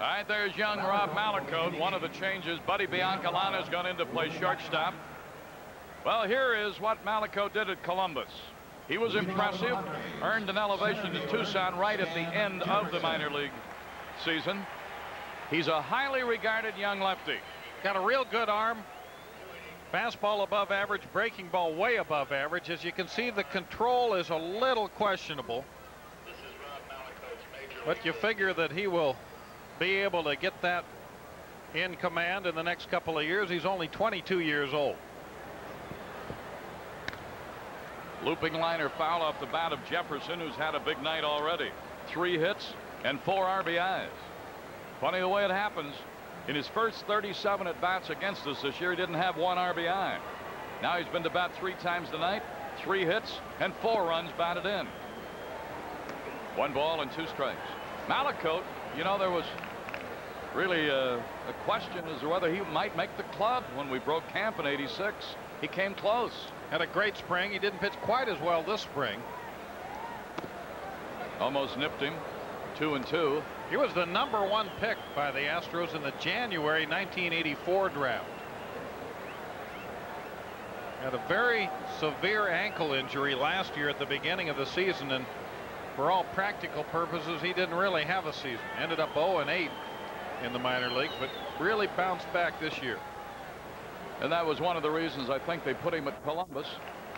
All right, there's young Rob Mallicoat. One of the changes, Buddy Biancalana's gone into play shortstop. Well, here is what Mallicoat did at Columbus. He was impressive, earned an elevation to Tucson right at the end of the minor league season. He's a highly regarded young lefty. Got a real good arm. Fastball above average, breaking ball way above average. As you can see, the control is a little questionable. But you figure that he will be able to get that in command in the next couple of years. He's only 22 years old. Looping liner foul off the bat of Jefferson, who's had a big night already. Three hits and four RBIs. Funny the way it happens. In his first 37 at bats against us this year, he didn't have one RBI. Now he's been to bat three times tonight, three hits and four runs batted in. One ball and two strikes. Mallicoat, you know, there was really a, a question as to whether he might make the club when we broke camp in 86. He came close. Had a great spring. He didn't pitch quite as well this spring. Almost nipped him. Two and two. He was the number one pick by the Astros in the January 1984 draft. Had a very severe ankle injury last year at the beginning of the season and for all practical purposes he didn't really have a season. Ended up 0 and 8 in the minor leagues but really bounced back this year. And that was one of the reasons I think they put him at Columbus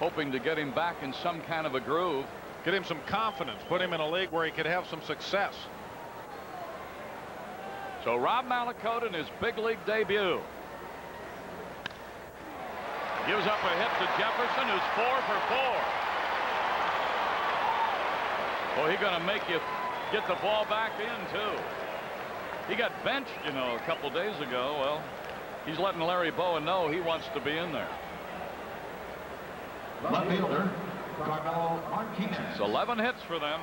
hoping to get him back in some kind of a groove. Get him some confidence. Put him in a league where he could have some success. So Rob Mallicoat in his big league debut. Gives up a hit to Jefferson, who's four for four. Well, he's going to make you get the ball back in, too. He got benched, you know, a couple days ago. Well, he's letting Larry Bowa know he wants to be in there. Left fielder, Carmelo Martinez. It's 11 hits for them.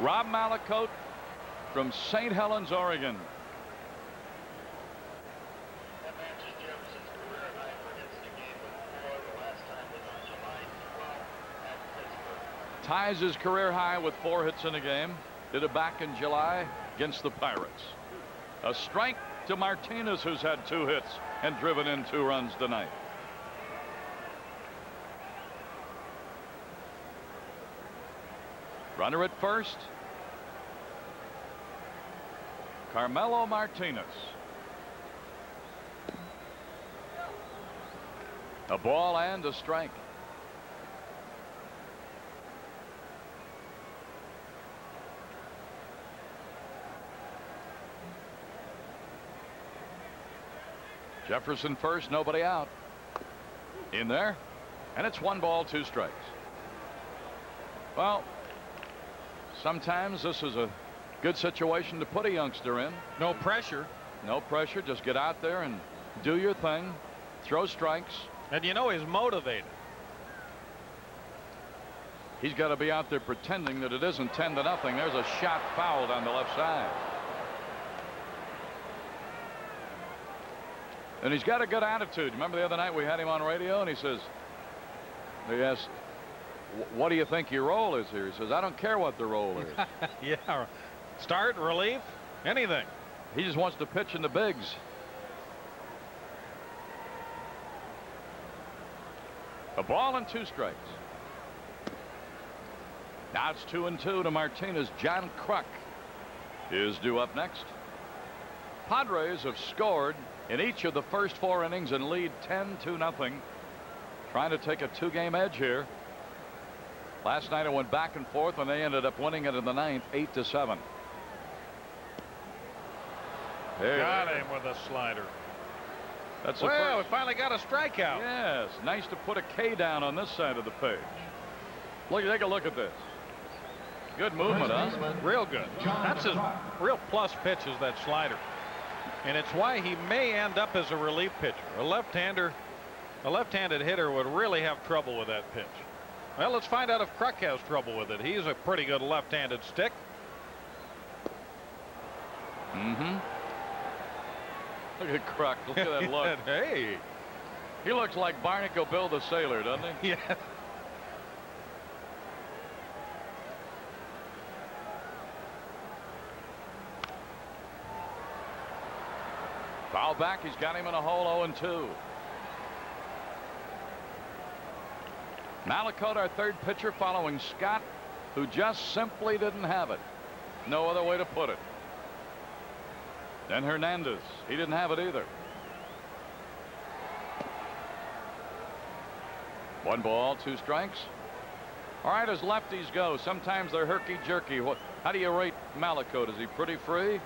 Rob Mallicoat from St. Helens, Oregon. Ties his career high with four hits in a game. Did it back in July against the Pirates. A strike to Martinez, who's had two hits and driven in two runs tonight. Runner at first. Carmelo Martinez. A ball and a strike. Jefferson first, nobody out. In there. And it's one ball, two strikes. Well, sometimes this is a good situation to put a youngster in. No pressure. No pressure. Just get out there and do your thing. Throw strikes. And you know he's motivated. He's got to be out there pretending that it isn't 10 to nothing. There's a shot fouled on the left side. And he's got a good attitude. Remember the other night we had him on radio and he says, they asked, what do you think your role is here? He says, I don't care what the role is. yeah. Start, relief, anything. He just wants to pitch in the bigs. A ball and two strikes. Now it's two and two to Martinez. John Kruk is due up next. Padres have scored in each of the first four innings and lead 10 to nothing. Trying to take a two game edge here. Last night it went back and forth and they ended up winning it in the ninth eight to seven. There. Got him with a slider. That's well, we finally got a strikeout. Yes, nice to put a K down on this side of the page. Look, take a look at this. Good movement, huh? Real good. That's his real plus pitch is that slider. And it's why he may end up as a relief pitcher. A left-hander, a left-handed hitter would really have trouble with that pitch. Well, let's find out if Kruk has trouble with it. He's a pretty good left-handed stick. Mm-hmm. Look at Kruk. Look at that look. hey. He looks like Barnacle Bill the Sailor, doesn't he? Yeah. Foul back. He's got him in a hole 0-2. Mallicoat, our third pitcher, following Scott, who just simply didn't have it. No other way to put it. Then Hernandez. He didn't have it either. One ball, two strikes. All right, as lefties go, sometimes they're herky-jerky. What? How do you rate Mallicoat? Is he pretty free?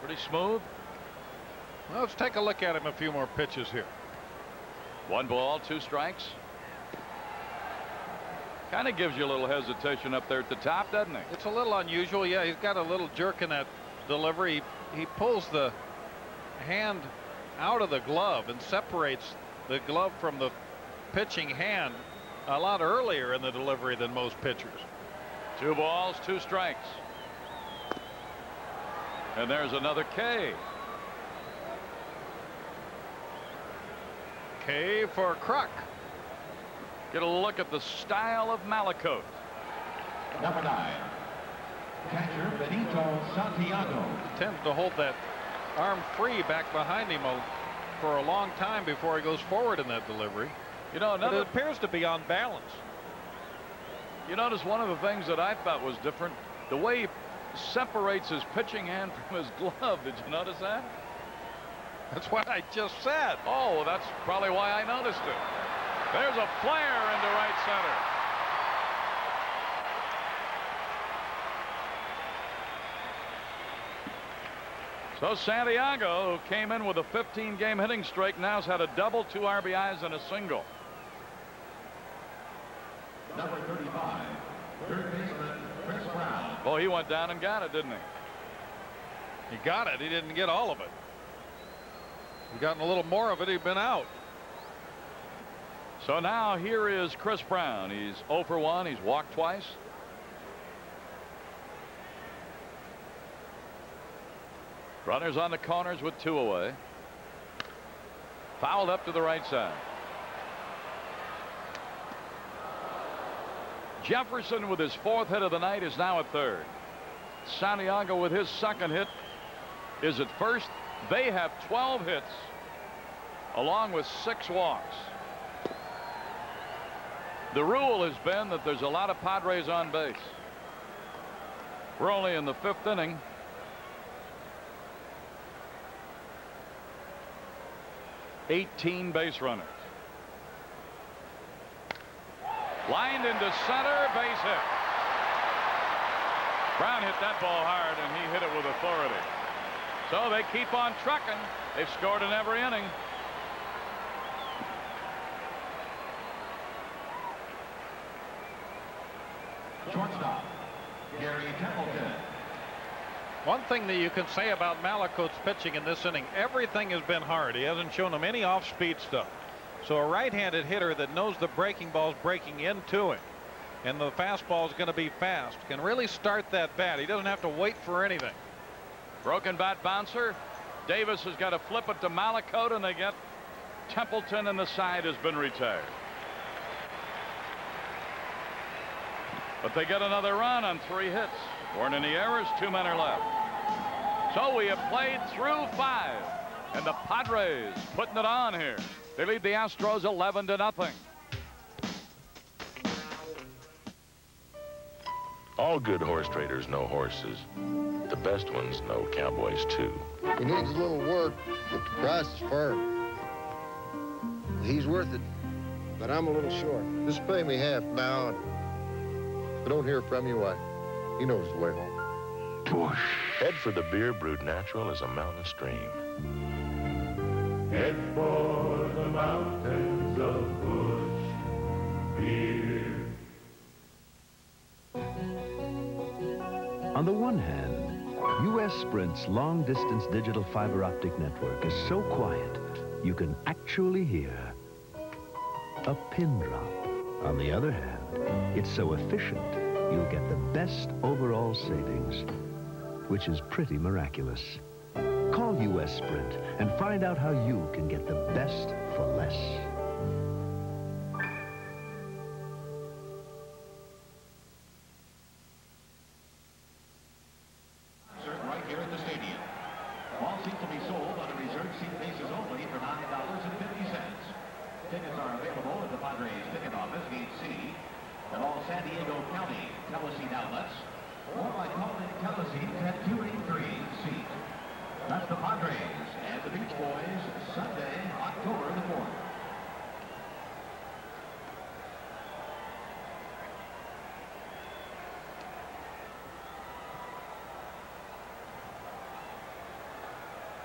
Pretty smooth? Well, let's take a look at him a few more pitches here. One ball, two strikes. Kind of gives you a little hesitation up there at the top, doesn't it? It's a little unusual. Yeah, he's got a little jerk in that delivery. He, he pulls the hand out of the glove and separates the glove from the pitching hand a lot earlier in the delivery than most pitchers. Two balls, two strikes. And there's another K. K for Kruk. Get a look at the style of Mallicoat. Number nine, catcher Benito Santiago. Tends to hold that arm free back behind him a, for a long time before he goes forward in that delivery. You know, another, it appears to be on balance. you notice one of the things that I thought was different, the way he separates his pitching hand from his glove. Did you notice that? That's what I just said. Oh, that's probably why I noticed it. There's a flare into right center. So Santiago, who came in with a 15 game hitting streak, now's had a double, two RBIs, and a single. Number 35, third baseman Chris Brown. Oh, he went down and got it, didn't he? He got it. He didn't get all of it. Gotten a little more of it. He'd been out. So now here is Chris Brown. He's 0 for 1. He's walked twice. Runners on the corners with two away. Fouled up to the right side. Jefferson with his fourth hit of the night is now at third. Santiago with his second hit is at first. They have 12 hits along with six walks. The rule has been that there's a lot of Padres on base. We're only in the fifth inning. Eighteen base runners. Lined into center, base hit. Brown hit that ball hard and he hit it with authority. So they keep on trucking. They've scored in every inning. Shortstop, Gary Templeton. One thing that you can say about Mallicoat's pitching in this inning, everything has been hard. He hasn't shown him any off-speed stuff. So a right-handed hitter that knows the breaking ball is breaking into him and the fastball is going to be fast can really start that bat. He doesn't have to wait for anything. Broken bat bouncer. Davis has got to flip it to Mallicoat and they get Templeton and the side has been retired. But they get another run on three hits. Weren't any errors. Two men are left. So we have played through five. And the Padres putting it on here. They lead the Astros 11 to nothing. All good horse traders know horses. The best ones know cowboys too. He needs a little work, but the price is firm. He's worth it, but I'm a little short. Just pay me half now, and if I don't hear from you, I, he knows the way home. Head for the beer brewed natural as a mountain stream. head for the mountains of Busch beer. On the one hand, U.S. Sprint's long-distance digital fiber optic network is so quiet you can actually hear a pin drop. On the other hand, it's so efficient you'll get the best overall savings, which is pretty miraculous. Call U.S. Sprint and find out how you can get the best for less.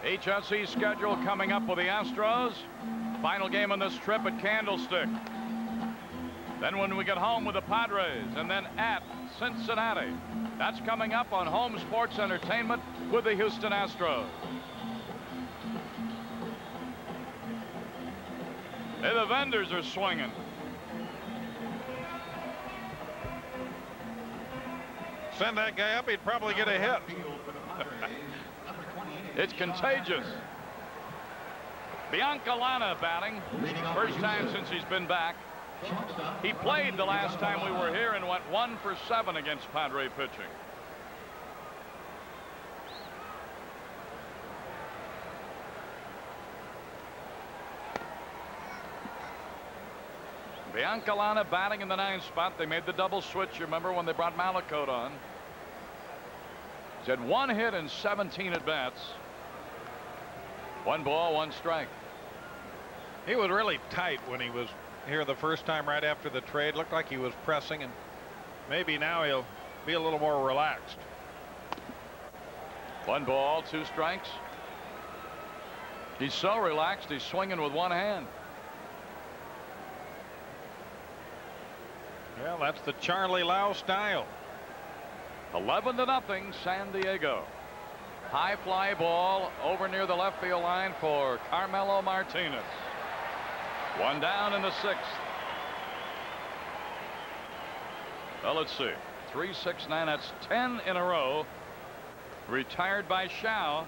HSE schedule coming up with the Astros. Final game on this trip at Candlestick. Then when we get home with the Padres and then at Cincinnati. That's coming up on Home Sports Entertainment with the Houston Astros. Hey, the vendors are swinging. Send that guy up, he'd probably get a hit. Field for the Padres, number 28. It's contagious. Biancalana batting. First time since he's been back. He played the last time we were here and went one for seven against Padre pitching. Biancalana batting in the ninth spot. They made the double switch. You remember when they brought Mallicoat on? He's had one hit and 17 at bats. One ball, one strike. He was really tight when he was here the first time right after the trade. Looked like he was pressing, and maybe now he'll be a little more relaxed. One ball, two strikes. He's so relaxed, he's swinging with one hand. Well, that's the Charlie Lau style. 11 to nothing, San Diego. High fly ball over near the left field line for Carmelo Martinez. One down in the sixth. Well, let's see. Three, six, nine. That's 10 in a row. Retired by Show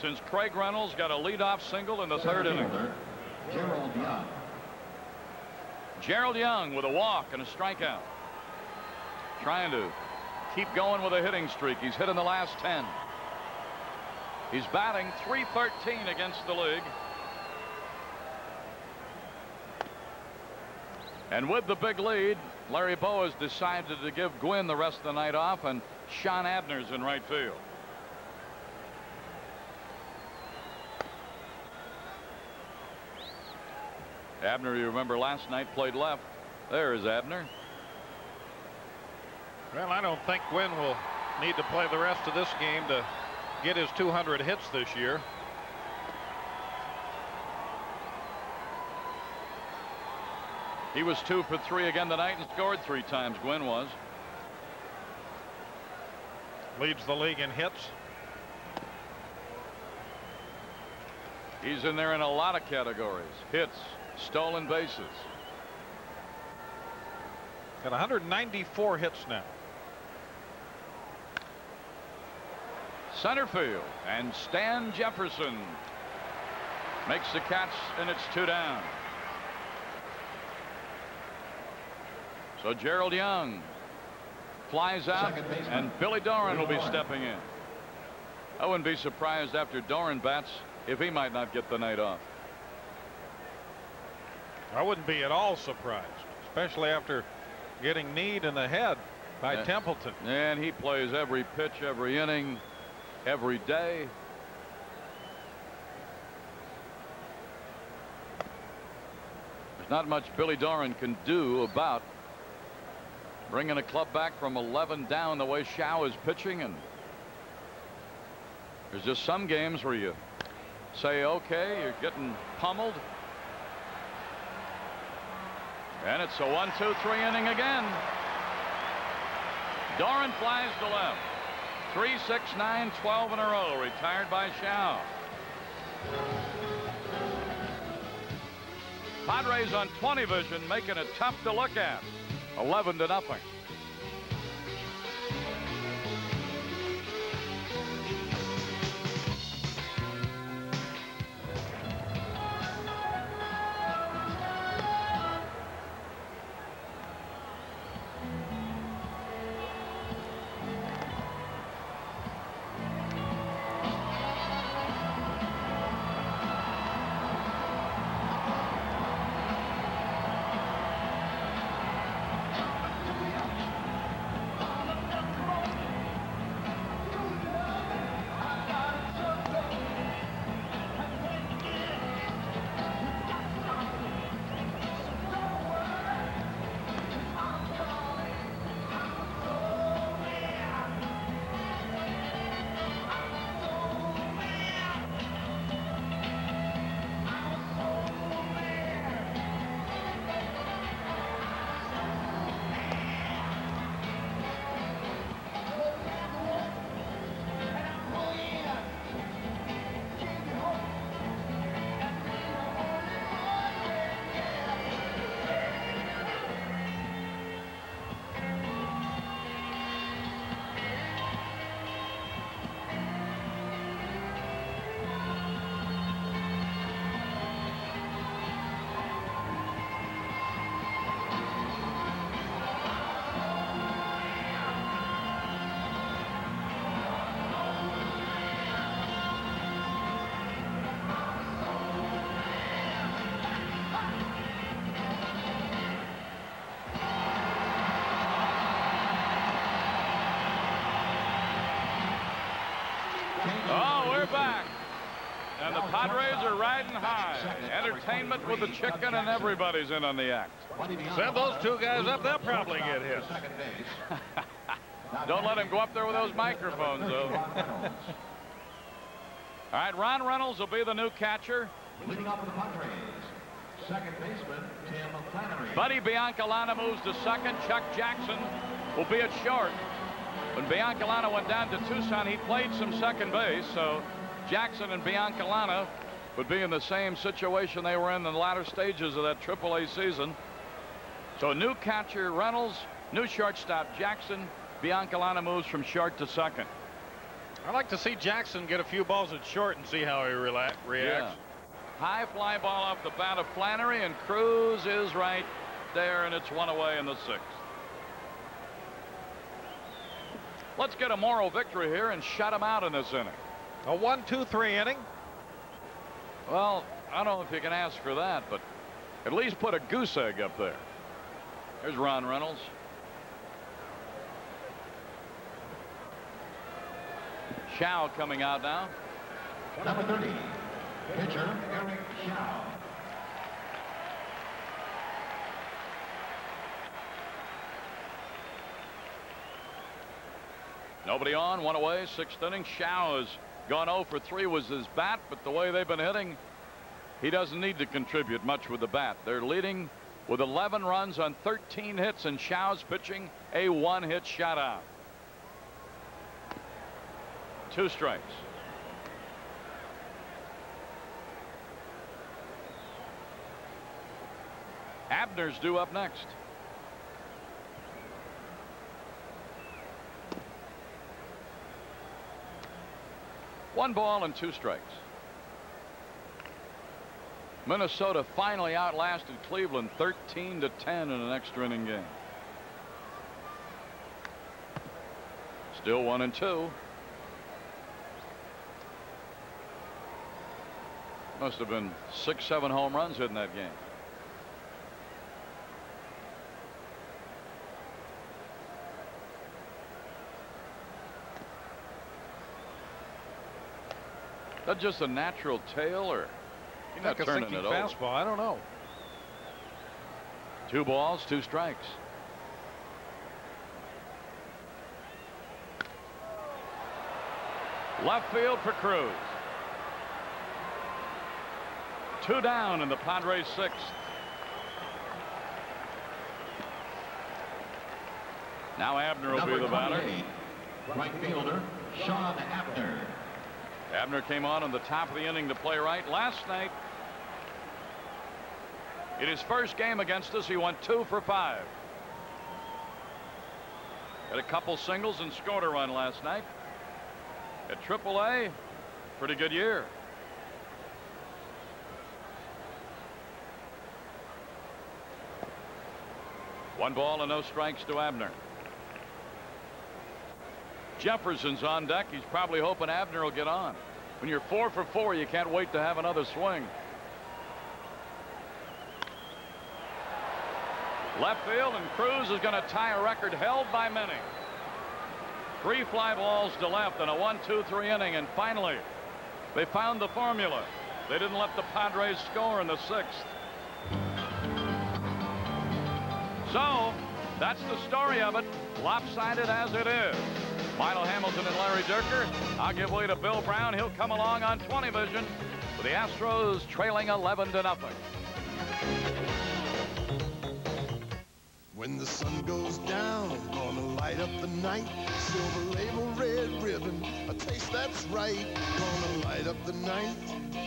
since Craig Reynolds got a leadoff single in the third inning. Gerald Young. Gerald Young with a walk and a strikeout. Trying to keep going with a hitting streak. He's hit in the last 10. He's batting 313 against the league. And with the big lead, Larry Bow has decided to give Gwynn the rest of the night off, and Shawn Abner's in right field. Abner, you remember last night, played left. There is Abner. Well, I don't think Gwynn will need to play the rest of this game to get his 200 hits this year. He was two for three again tonight and scored three times. Gwynn was. Leads the league in hits. He's in there in a lot of categories. Hits, stolen bases. Got 194 hits now. Center field and Stan Jefferson makes the catch and it's two down. So Gerald Young flies out and Billy Doran will be stepping in. I wouldn't be surprised after Doran bats if he might not get the night off. I wouldn't be at all surprised, especially after getting kneed in the head by Yeah. Templeton. And he plays every pitch, every inning, every day. There's not much Billy Doran can do about bringing a club back from 11 down the way Show is pitching and there's just some games where you say, okay, you're getting pummeled. And it's a one, two, three inning again. Doran flies to left. Three, six, nine, 12 in a row. Retired by Show. Padres on 20 vision making it tough to look at. 11 to nothing. Entertainment with the chicken and everybody's in on the act. Send those two guys up, they'll probably get hit. Don't let him go up there with those microphones, though. All right, Ron Reynolds will be the new catcher. Leading off for the Padres, second baseman Tim Flannery. Buddy Biancalana moves to second. Chuck Jackson will be at short. When Biancalana went down to Tucson, he played some second base, so Jackson and Biancalana would be in the same situation they were in the latter stages of that AAA season. So new catcher Reynolds, new shortstop Jackson. Biancalana moves from short to second. I'd like to see Jackson get a few balls at short and see how he reacts. High fly ball off the bat of Flannery, and Cruz is right there, and it's one away in the sixth. Let's get a moral victory here and shut him out in this inning. A one, two, three inning. Well, I don't know if you can ask for that, but at least put a goose egg up there. There's Ron Reynolds. Show coming out now. Number 30, pitcher Eric Show. Nobody on, one away, sixth inning. Show has gone 0 for 3 was his bat, but the way they've been hitting, he doesn't need to contribute much with the bat. They're leading with 11 runs on 13 hits, and Show's pitching a one-hit shutout. Two strikes. Abner's due up next. One ball and two strikes. Minnesota finally outlasted Cleveland 13 to 10 in an extra inning game. Still one and two. Must have been six, seven home runs in that game. That just a natural tail, or you're not Like turning sinking it over. I don't know. Two balls, two strikes. Left field for Cruz. Two down in the Padres sixth. Now Abner will Number be the batter. Right fielder, Shawn Abner. Abner came on in the top of the inning to play right last night. In his first game against us, he went two for five. Had a couple singles and scored a run last night. At AAA, pretty good year. One ball and no strikes to Abner. Jefferson's on deck. He's probably hoping Abner will get on. When you're four for four, you can't wait to have another swing. Left field, and Cruz is going to tie a record held by many. Three fly balls to left in a one, two, three inning, and finally, they found the formula. They didn't let the Padres score in the sixth. So, that's the story of it, lopsided as it is. Milo Hamilton and Larry Dierker. I'll give way to Bill Brown. He'll come along on 20 Vision with the Astros trailing 11 to nothing. When the sun goes down, gonna light up the night. Silver label, red ribbon, a taste that's right. Gonna light up the night.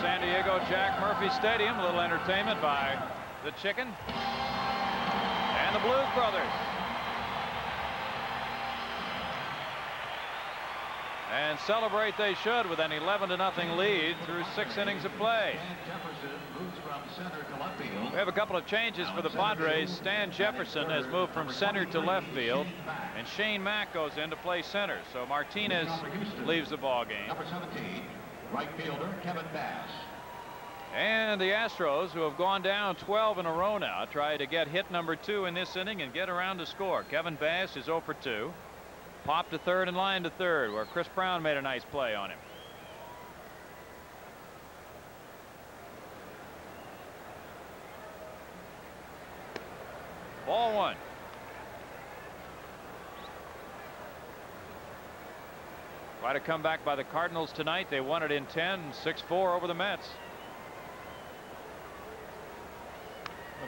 San Diego Jack Murphy Stadium. A little entertainment by the Chicken and the Blues Brothers. And celebrate they should with an 11 to nothing lead through six innings of play. We have a couple of changes for the Padres. Stan Jefferson has moved from center to left field, and Shane Mack goes in to play center. So Martinez leaves the ball game. Number 17, right fielder Kevin Bass. And the Astros, who have gone down 12 in a row now, try to get hit number two in this inning and get around to score. Kevin Bass is 0 for 2. Popped to third and line to third, where Chris Brown made a nice play on him. Ball one. Quite a comeback by the Cardinals tonight. They won it in 10, 6-4 over the Mets.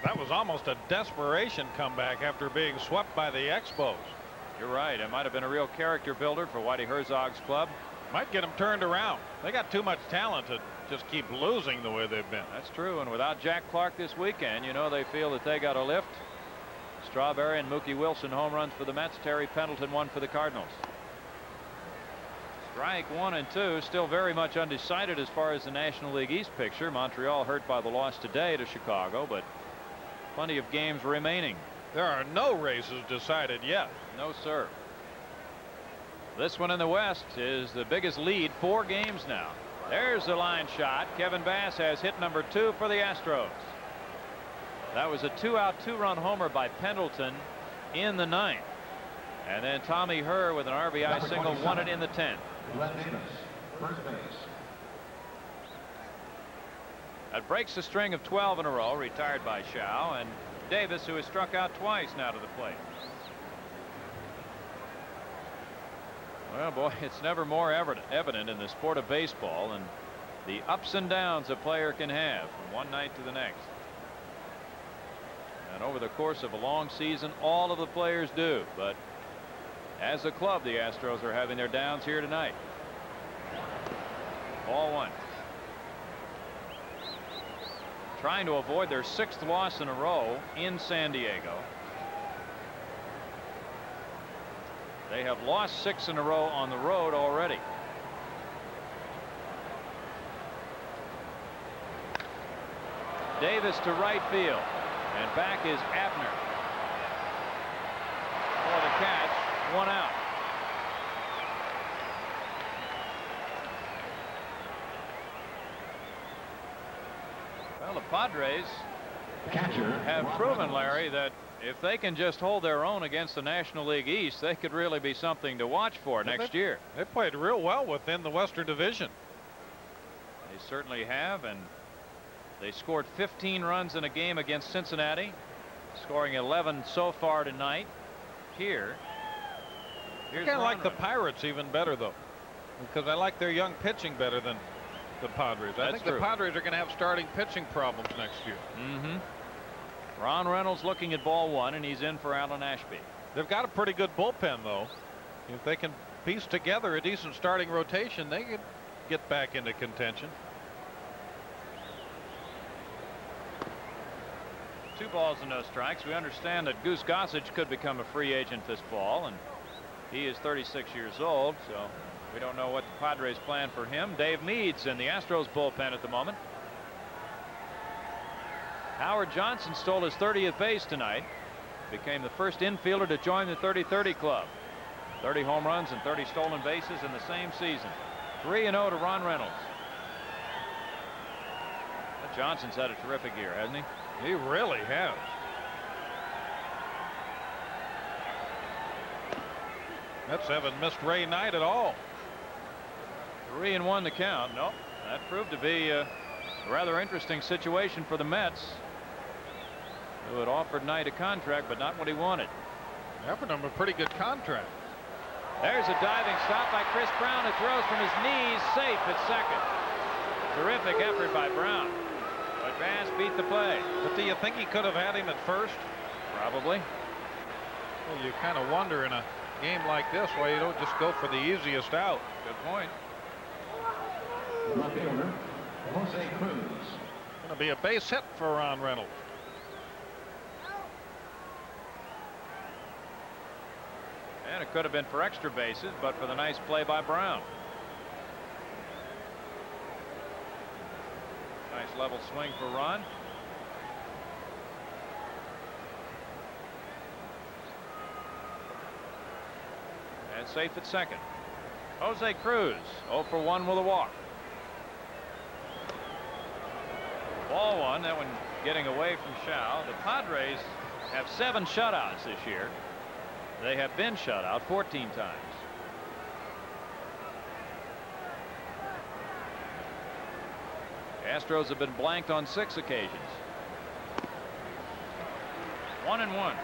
That was almost a desperation comeback after being swept by the Expos. You're right. It might have been a real character builder for Whitey Herzog's club. Might get them turned around. They got too much talent to just keep losing the way they've been. That's true. And without Jack Clark this weekend, you know they feel that they got a lift. Strawberry and Mookie Wilson home runs for the Mets. Terry Pendleton one for the Cardinals. Strike one and two. Still very much undecided as far as the National League East picture. Montreal hurt by the loss today to Chicago, but plenty of games remaining. There are no races decided yet. No, sir. This one in the West is the biggest lead, four games now. There's the line shot. Kevin Bass has hit number two for the Astros. That was a two-out, two-run homer by Pendleton in the ninth. And then Tommy Herr with an RBI Number single 27. won it in the 10th. Glenn Davis, first base. That breaks the string of 12 in a row, retired by Show. And Davis, who has struck out twice now to the plate. Well, boy, it's never more evident in the sport of baseball and the ups and downs a player can have from one night to the next. And over the course of a long season, all of the players do. But as a club, the Astros are having their downs here tonight. Ball one. Trying to avoid their sixth loss in a row in San Diego. They have lost six in a row on the road already. Davis to right field. And back is Abner. For the catch, one out. Well, the Padres Catcher, have proven, Larry, that if they can just hold their own against the National League East, they could really be something to watch for Well, next they- year. They played real well within the Western Division. They certainly have, and they scored 15 runs in a game against Cincinnati, scoring 11 so far tonight. Here, I kind of like the Pirates even better though, because I like their young pitching better than the Padres. I That's think true. the Padres are going to have starting pitching problems next year. Mm-hmm. Ron Reynolds looking at ball one, and he's in for Alan Ashby. They've got a pretty good bullpen though. If they can piece together a decent starting rotation, they could get back into contention. Two balls and no strikes. We understand that Goose Gossage could become a free agent this fall, and he is 36 years old, so we don't know what the Padres plan for him. Dave Meads in the Astros bullpen at the moment. Howard Johnson stole his 30th base tonight. Became the first infielder to join the 30-30 club. 30 home runs and 30 stolen bases in the same season. 3-0 to Ron Reynolds. But Johnson's had a terrific year, hasn't he? He really has. That's haven't missed Ray Knight at all. Three and one to count. Nope. That proved to be a rather interesting situation for the Mets. Who had offered Knight a contract, but not what he wanted. Offered him a pretty good contract. There's a diving stop by Chris Brown who throws from his knees safe at second. Terrific effort by Brown. But Bass beat the play. But do you think he could have had him at first? Probably. Well, you kind of wonder in a game like this why you don't just go for the easiest out. Good point. Fielder, Jose Cruz. Going to be a base hit for Ron Reynolds. And it could have been for extra bases, but for the nice play by Brown. Nice level swing for Ron. Safe at second. Jose Cruz 0 for 1 with a walk. Ball one. That one getting away from Show. The Padres have seven shutouts this year. They have been shut out 14 times. Astros have been blanked on six occasions. One and one.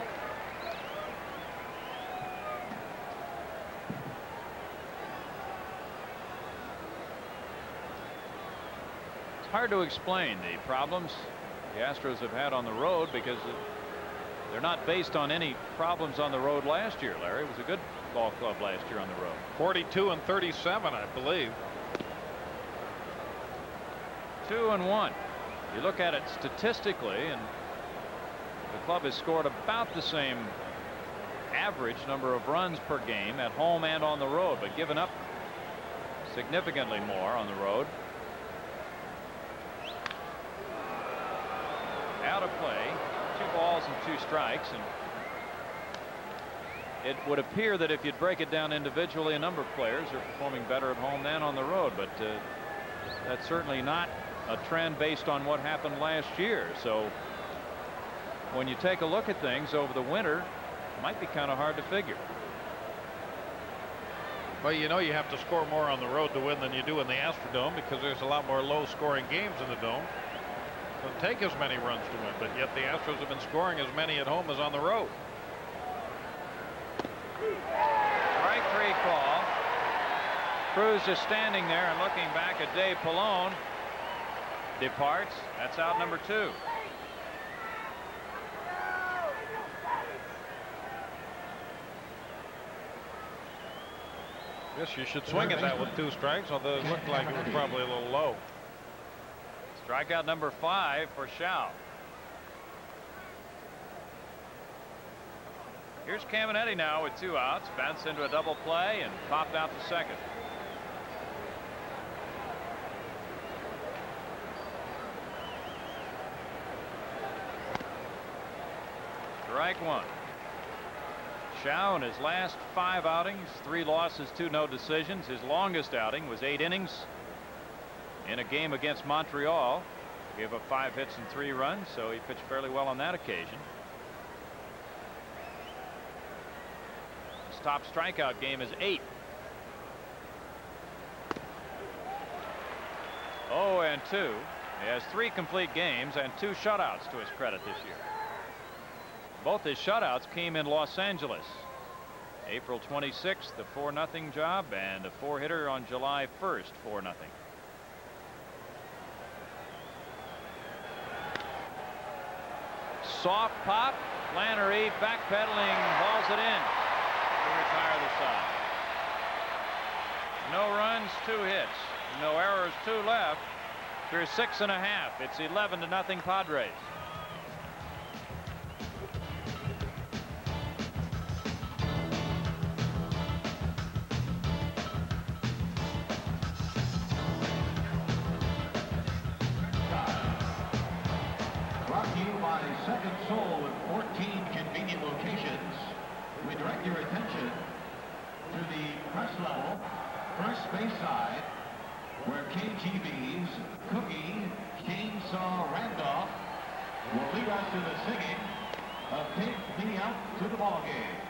Hard to explain the problems the Astros have had on the road because they're not based on any problems on the road last year, Larry. It was a good ball club last year on the road. 42 and 37, I believe. Two and one. You look at it statistically, and the club has scored about the same average number of runs per game at home and on the road, but given up significantly more on the road. Out of play, two balls and two strikes, and it would appear that if you'd break it down individually, a number of players are performing better at home than on the road, but uh, that's certainly not a trend based on what happened last year. So when you take a look at things over the winter, it might be kind of hard to figure. Well, you know you have to score more on the road to win than you do in the Astrodome because there's a lot more low scoring games in the dome. Doesn't take as many runs to win, but yet the Astros have been scoring as many at home as on the road. Strike three call. Cruz is standing there and looking back at Dave Pallone. Departs. That's out number two. Yes, you should swing at that with two strikes, although it looked like it was probably a little low. Strikeout number five for Show. Here's Caminiti now with two outs. Bounced into a double play and popped out to second. Strike one. Show in his last five outings, three losses, two no decisions. His longest outing was eight innings in a game against Montreal. Gave up five hits and three runs, so he pitched fairly well on that occasion. His top strikeout game is eight. Oh, and two. He has three complete games and two shutouts to his credit this year. Both his shutouts came in Los Angeles. April 26th, the 4 0 job, and a four hitter on July 1st, 4 Soft pop. Flannery backpedaling, hauls it in to retire the side. No runs, two hits. No errors, two left. Through six and a half. It's 11 to nothing Padres. KGB's Cookie Chainsaw Randolph will lead us to the singing of Take Me Out to the Ball Game.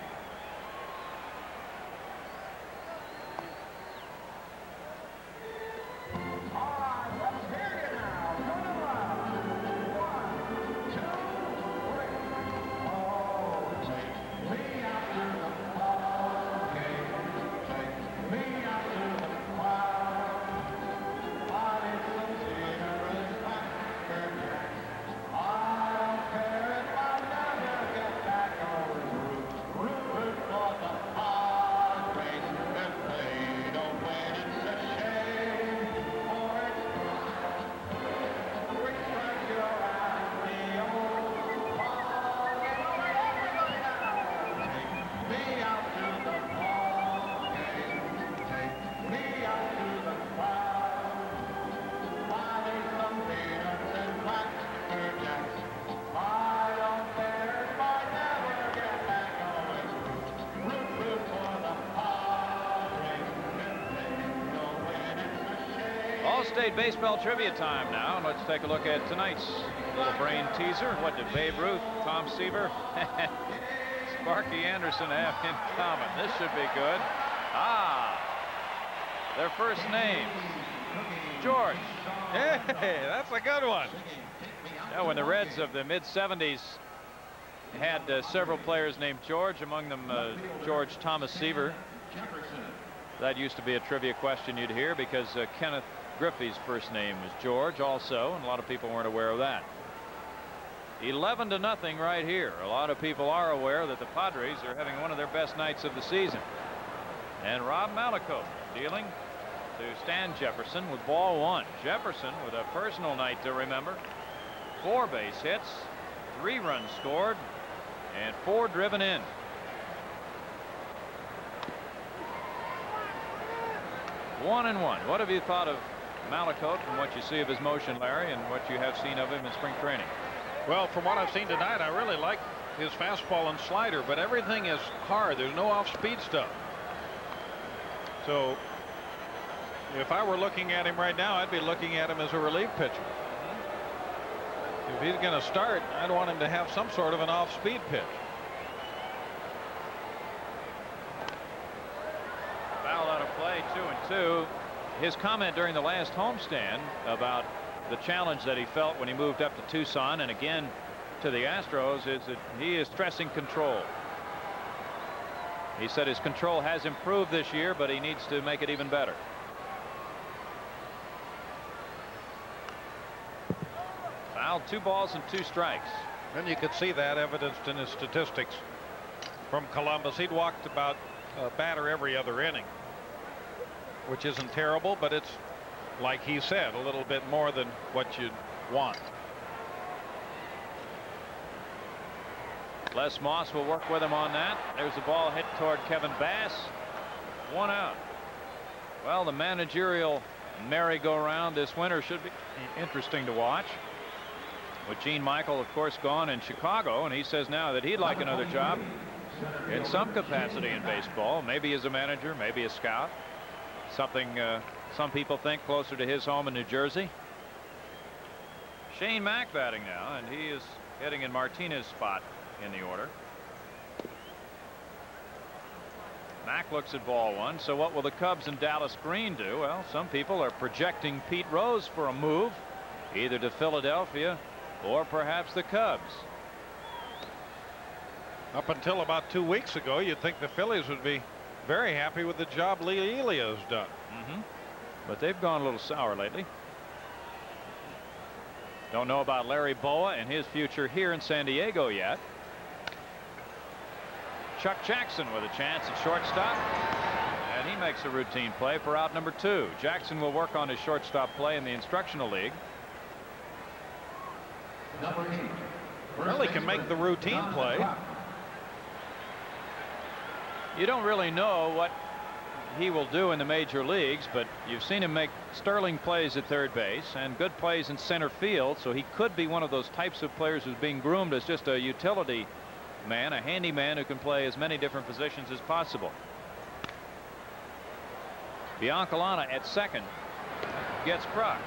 All-State Baseball Trivia time now. Let's take a look at tonight's little brain teaser. What did Babe Ruth, Tom Seaver, Sparky Anderson have in common? This should be good. Ah, their first names. George. Hey, that's a good one. Now, when the Reds of the mid-70s had uh, several players named George, among them uh, George Thomas Seaver. That used to be a trivia question you'd hear because uh, Kenneth Griffey's first name was George also, and a lot of people weren't aware of that. 11 to nothing right here. A lot of people are aware that the Padres are having one of their best nights of the season. And Rob Mallicoat dealing to Stan Jefferson with ball one. Jefferson with a personal night to remember. Four base hits, three runs scored, and four driven in. One and one. What have you thought of Mallicoat from what you see of his motion, Larry, and what you have seen of him in spring training? Well, from what I've seen tonight, I really like his fastball and slider, but everything is hard. There's no off-speed stuff. So if I were looking at him right now, I'd be looking at him as a relief pitcher. Mm-hmm. If he's going to start, I'd want him to have some sort of an off-speed pitch. Foul out of play, two and two. His comment during the last homestand about the challenge that he felt when he moved up to Tucson and again to the Astros is that he is stressing control. He said his control has improved this year, but he needs to make it even better. Foul, two balls and two strikes. And you could see that evidenced in his statistics from Columbus. He'd walked about a batter every other inning, which isn't terrible, but it's like he said, a little bit more than what you'd want. Les Moss will work with him on that. There's a ball hit toward Kevin Bass. One out. Well, the managerial merry-go-round this winter should be interesting to watch. With Gene Michael, of course, gone in Chicago, and he says now that he'd like another job in some capacity in baseball, maybe as a manager, maybe a scout. Something uh, some people think closer to his home in New Jersey. Shane Mack batting now, and he is hitting in Martinez's spot in the order. Mack looks at ball one. So what will the Cubs and Dallas Green do? Well, some people are projecting Pete Rose for a move either to Philadelphia or perhaps the Cubs. Up until about two weeks ago, you'd think the Phillies would be very happy with the job Lee Elia has done. Mm -hmm. But they've gone a little sour lately. Don't know about Larry Bowa and his future here in San Diego yet. Chuck Jackson with a chance at shortstop. And he makes a routine play for out number two. Jackson will work on his shortstop play in the instructional league. Number eight. Well, he can make the routine play. You don't really know what he will do in the major leagues, but you've seen him make sterling plays at third base and good plays in center field, so he could be one of those types of players who's being groomed as just a utility man, a handyman who can play as many different positions as possible. Biancalana at second gets Kruk.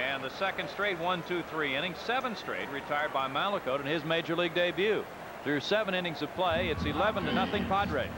And the second straight one, two, three innings, seven straight retired by Mallicoat in his major league debut. Through seven innings of play, it's 11 to nothing Padres.